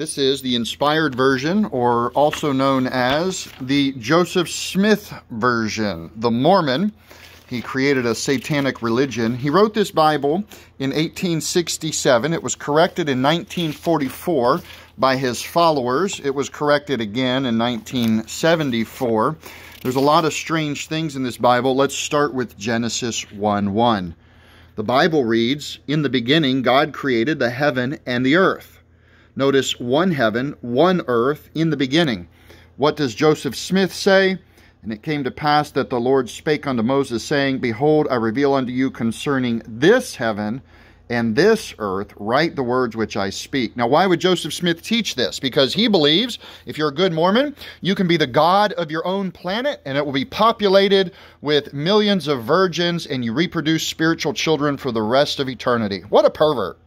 This is the inspired version, or also known as the Joseph Smith version, the Mormon. He created a satanic religion. He wrote this Bible in 1867. It was corrected in 1944 by his followers. It was corrected again in 1974. There's a lot of strange things in this Bible. Let's start with Genesis 1 1. The Bible reads, In the beginning, God created the heaven and the earth. Notice one heaven, one earth in the beginning. What does Joseph Smith say? And it came to pass that the Lord spake unto Moses, saying, Behold, I reveal unto you concerning this heaven and this earth, write the words which I speak. Now, why would Joseph Smith teach this? Because he believes, if you're a good Mormon, you can be the God of your own planet, and it will be populated with millions of virgins, and you reproduce spiritual children for the rest of eternity. What a pervert.